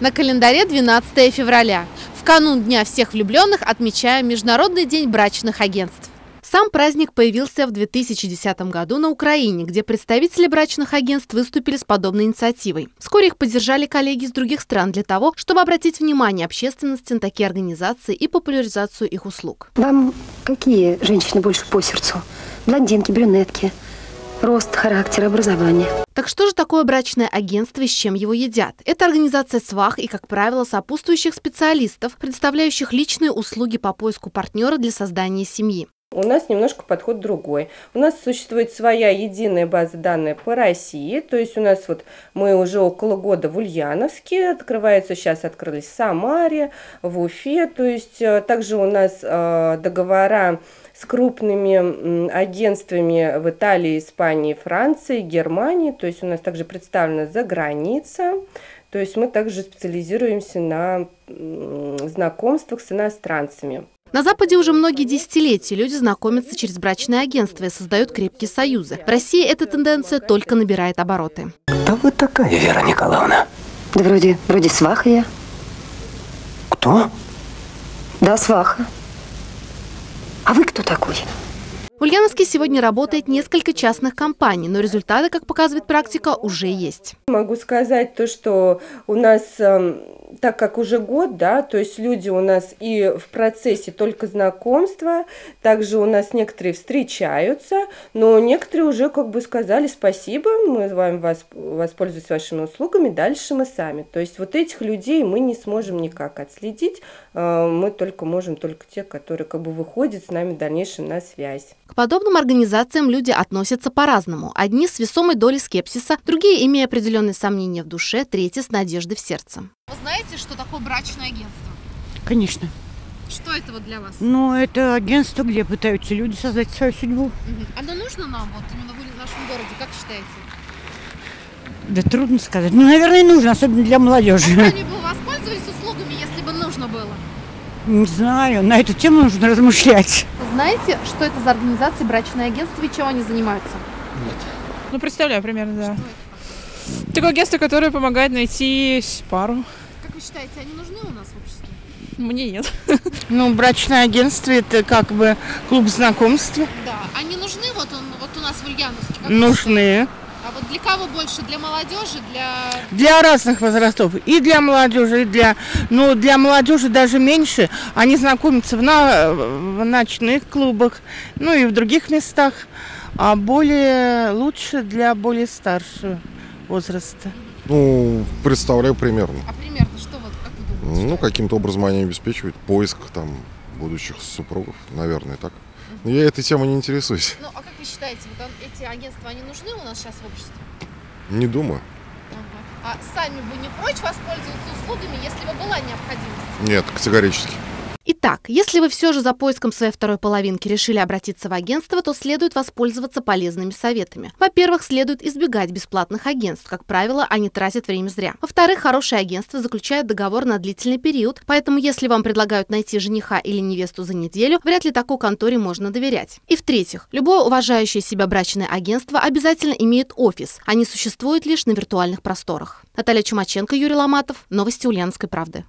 На календаре 12 февраля. В канун Дня всех влюбленных отмечаем Международный день брачных агентств. Сам праздник появился в 2010 году на Украине, где представители брачных агентств выступили с подобной инициативой. Вскоре их поддержали коллеги из других стран для того, чтобы обратить внимание общественности на такие организации и популяризацию их услуг. Вам какие женщины больше по сердцу? Блондинки, брюнетки? Рост, характер, образование. Так что же такое брачное агентство и с чем его едят? Это организация свах и, как правило, сопутствующих специалистов, предоставляющих личные услуги по поиску партнера для создания семьи. У нас немножко подход другой. У нас существует своя единая база данных по России, то есть у нас вот мы уже около года в Ульяновске, открывается сейчас открылись в Самаре, в Уфе, то есть э, также у нас э, договора с крупными агентствами в Италии, Испании, Франции, Германии. То есть у нас также представлена за граница. То есть мы также специализируемся на знакомствах с иностранцами. На Западе уже многие десятилетия люди знакомятся через брачные агентства и создают крепкие союзы. В России эта тенденция только набирает обороты. Кто вы такая, Вера Николаевна? Да вроде, вроде сваха я. Кто? Да, сваха. А вы кто такой? В Ульяновске сегодня работает несколько частных компаний, но результаты, как показывает практика, уже есть. Могу сказать то, что у нас эм, так как уже год, да, то есть люди у нас и в процессе только знакомства, также у нас некоторые встречаются, но некоторые уже как бы сказали спасибо, мы с вами воспользуемся вашими услугами, дальше мы сами. То есть вот этих людей мы не сможем никак отследить, э, мы только можем только те, которые как бы выходят с нами в дальнейшем на связь. К подобным организациям люди относятся по-разному. Одни с весомой долей скепсиса, другие имея определенные сомнения в душе, третьи с надеждой в сердце. Вы знаете, что такое брачное агентство? Конечно. Что это вот для вас? Ну, это агентство, где пытаются люди создать свою судьбу. Угу. Оно нужно нам вот именно в нашем городе, как считаете? Да трудно сказать. Ну, наверное, нужно, особенно для молодежи. А сами бы воспользовались услугами, если бы нужно было? Не знаю, на эту тему нужно размышлять. Знаете, что это за организации брачное агентство и чем они занимаются? Нет. Ну, представляю примерно, да. Такое агентство, которое помогает найти пару. Вы считаете, они нужны у нас в обществе? Мне нет. Ну, брачное агентство это как бы клуб знакомств. Да. Они нужны вот, он, вот у нас в Ульяновске? Нужны. А вот для кого больше? Для молодежи, для... Для разных возрастов. И для молодежи, и для... Ну, для молодежи даже меньше. Они знакомятся в, на... в ночных клубах, ну и в других местах. А более лучше для более старшего возраста. Ну, представляю примерно. А примерно что вот, как вы думаете? Ну, каким-то образом они обеспечивают поиск там будущих супругов, наверное, так. Но я этой темой не интересуюсь. Ну, а как вы считаете, вот эти агентства, они нужны у нас сейчас в обществе? Не думаю. Ага. А сами бы не прочь воспользоваться услугами, если бы была необходимость? Нет, категорически. Итак, если вы все же за поиском своей второй половинки решили обратиться в агентство, то следует воспользоваться полезными советами. Во-первых, следует избегать бесплатных агентств. Как правило, они тратят время зря. Во-вторых, хорошие агентства заключают договор на длительный период, поэтому если вам предлагают найти жениха или невесту за неделю, вряд ли такой конторе можно доверять. И в-третьих, любое уважающее себя брачное агентство обязательно имеет офис, они существуют лишь на виртуальных просторах. Наталья Чумаченко, Юрий Ломатов. Новости Ульяновской правды.